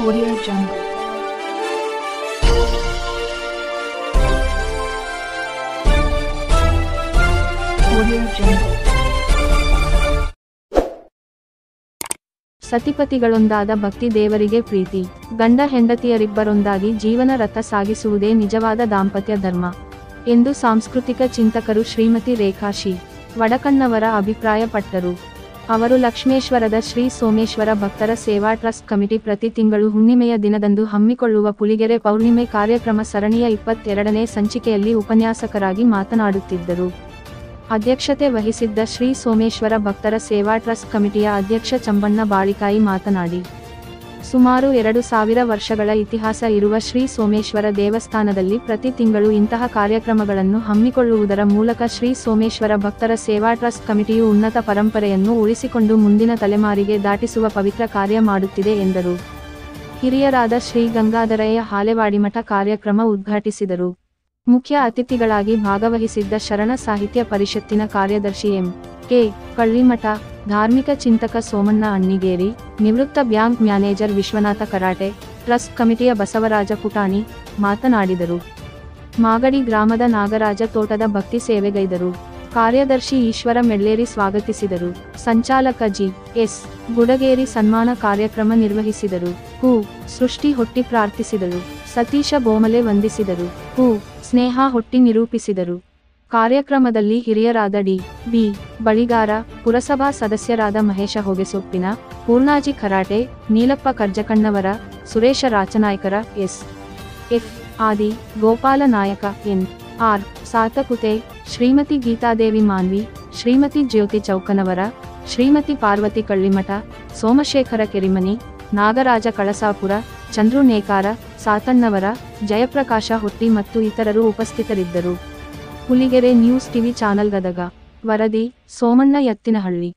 Audio Jungle. ಸತಿಪತಿಗಳೊಂದಾದ ಭಕ್ತಿ ದೇವರಿಗೆ ಪ್ರೀತಿ. ಗಂಡ ಹೆಂಡತಿಯರಿಬ್ಬರೊಂದಾಗಿ ಜೀವನ ರಥ ಸಾಗಿಸುವುದೇ ನಿಜವಾದ ದಾಂಪತ್ಯ ಧರ್ಮ. ಎಂದು ಸಾಂಸ್ಕೃತಿಕ ಚಿಂತಕರು ಶ್ರೀಮತಿ ರೇಖಾಶಿ, ವಡಕಣ್ಣವರ ಅಭಿಪ್ರಾಯಪಟ್ಟರು. ಅವರು ಲಕ್ಷ್ಮೇಶ್ವರದ ಶ್ರೀ ಸೋಮೇಶ್ವರ ಭಕ್ತರ ಸೇವಾ ಟ್ರಸ್ಟ್ ಕಮಿಟಿ ಪ್ರತಿ ತಿಂಗಳು ಹುಣ್ಣಿಮೆಯ ದಿನದಂದು ಹಮ್ಮಿಕೊಳ್ಳುವ ಪುಳಿಗೆರೆ ಪೌರ್ಣಿಮೆ ಕಾರ್ಯಕ್ರಮ ಸರಣಿಯ ಇಪ್ಪತ್ತೆರಡನೇ ಸಂಚಿಕೆಯಲ್ಲಿ ಉಪನ್ಯಾಸಕರಾಗಿ ಮಾತನಾಡುತ್ತಿದ್ದರು. ಅಧ್ಯಕ್ಷತೆ ವಹಿಸಿದ್ದ ಶ್ರೀ ಸೋಮೇಶ್ವರ ಭಕ್ತರ ಸೇವಾ ಟ್ರಸ್ಟ್ ಕಮಿಟಿಯ ಅಧ್ಯಕ್ಷ ಚಂಬಣ್ಣ ಬಾಳಿಕಾಯಿ ಮಾತನಾಡಿ. ಸುಮಾರು ಎರಡು ಸಾವಿರ ವರ್ಷಗಳ ಇತಿಹಾಸ ಇರುವ ಶ್ರೀ ಸೋಮೇಶ್ವರ ದೇವಸ್ಥಾನದಲ್ಲಿ ಪ್ರತಿ ತಿಂಗಳು ಇಂತಹ ಕಾರ್ಯಕ್ರಮಗಳನ್ನು ಹಮ್ಮಿಕೊಳ್ಳುವುದರ ಮೂಲಕ ಶ್ರೀ ಸೋಮೇಶ್ವರ ಭಕ್ತರ ಸೇವಾ ಟ್ರಸ್ಟ್ ಕಮಿಟಿಯು ಉನ್ನತ ಪರಂಪರೆಯನ್ನು ಉಳಿಸಿಕೊಂಡು ಮುಂದಿನ ತಲೆಮಾರಿಗೆ ದಾಟಿಸುವ ಪವಿತ್ರ ಕಾರ್ಯ ಮಾಡುತ್ತಿದೆ ಎಂದರು. ಹಿರಿಯರಾದ ಶ್ರೀ ಗಂಗಾಧರಯ್ಯ ಹಾಲೆವಾಡಿಮಠ ಕಾರ್ಯಕ್ರಮ ಉದ್ಘಾಟಿಸಿದರು. ಮುಖ್ಯ ಅತಿಥಿಗಳಾಗಿ ಭಾಗವಹಿಸಿದ್ದ ಶರಣ ಸಾಹಿತ್ಯ ಪರಿಷತ್ತಿನ ಕಾರ್ಯದರ್ಶಿ ಎಂ. ಕೆ. ಕಳ್ಳಿಮಠ, ಧಾರ್ಮಿಕ ಚಿಂತಕ ಸೋಮಣ್ಣ ಅಣ್ಣಿಗೇರಿ ನಿವೃತ್ತ bank manager Vishwanath Karate, trust ಕಮಿಟಿಯ Basavaraj ಪುಟಾಣಿ ಮಾತನಾಡಿದರು. ಮಾಗಡಿ ಗ್ರಾಮದ ನಾಗರಾಜ ತೋಟದ ಭಕ್ತಿ ಸೇವೆಗೈದರು. ಕಾರ್ಯದರ್ಶಿ ಈಶ್ವರ ಮೆಳ್ಳೇರಿ ಸ್ವಾಗತಿಸಿದರು. ಸಂಚಾಲಕ ಜಿ. ಎಸ್. ಗುಡಗೇರಿ ಸನ್ಮಾನ ಕಾರ್ಯಕ್ರಮ ನಿರ್ವಹಿಸಿದರು. ಹೂ. ಸೃಷ್ಟಿ ಹೊಟ್ಟಿ ಪ್ರಾರ್ಥಿಸಿದರು. ಸತೀಶ ಬೋಮಲೆ ವಂದಿಸಿದರು. ಹೂ. ಸ್ನೇಹ ಹೊಟ್ಟಿ ನಿರೂಪಿಸಿದರು. ಕಾರ್ಯಕ್ರಮದಲ್ಲಿ ಹಿರಿಯರಾದ ಡಿ, ಬಿ, ಬಳಿಗಾರ, ಪುರಸಭಾ ಸದಸ್ಯರಾದ Mahesh Hogesoppin, Purnaji Karate, Neelappa Karjakannavar, Suresh Rachanaykar, S. F. Adi, Gopal Nayak, N. R. Satakute Shrimati Geetadevi Manvi, Shrimati Jyoti Chaukanavar, Shrimati Parvati Kallimath, Somashekhar Kerimani, Nagaraj Kalasapur, Chandru Nekar, Satannavar, Jayaprakash Hotti ಮತ್ತು ಇತರರು ಉಪಸ್ಥಿತರಿದ್ದರು. Huligere news TV channel Gadag ವರದಿ ಸೋಮಣ್ಣ ಯತ್ತಿನಹಳ್ಳಿ